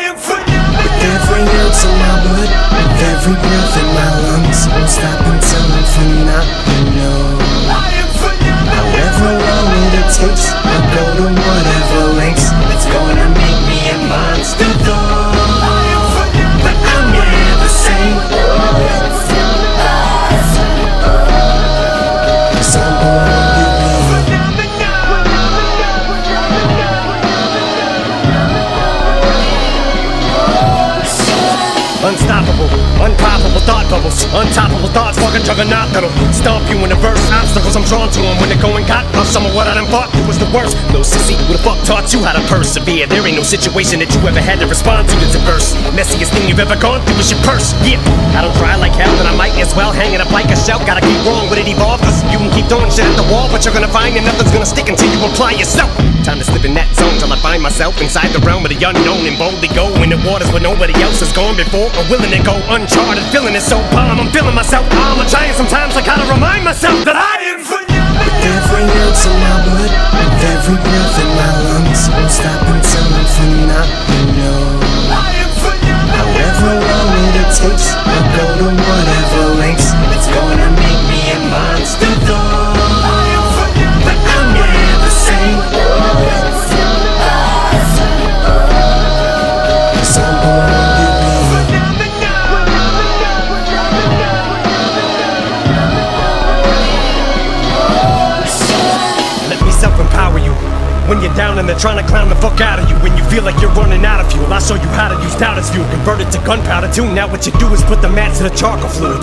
With every ounce of my blood, with every breath in my lungs, won't stop until I'm phenomenal. Unstoppable, unpoppable thought bubbles, untoppable thoughts, fucking juggernaut that'll stomp you in the verse. Obstacles I'm drawn to 'em when they're going got off some of what I done fought was the worst. No sissy, who the fuck taught you how to persevere? There ain't no situation that you ever had to respond to that's adverse. Messiest thing you've ever gone through is your purse. Yeah, I don't try like hell, and I might as well hang it up like a shell. Gotta keep wrong with it evolve, cause you keep throwing shit at the wall, but you're gonna find that nothing's gonna stick until you apply yourself. Time to slip in that zone till I find myself inside the realm of the unknown and boldly go in the waters where nobody else has gone before or willing to go uncharted. Feeling it so bomb, I'm feeling myself. I'm a giant sometimes. I gotta remind myself that I am phenomenal. Every ounce of my blood, every breath When you're down and they're trying to clown the fuck out of you. When you feel like you're running out of fuel, I'll show you how to use doubt as fuel. Convert it to gunpowder too. Now what you do is put the match to the charcoal fluid.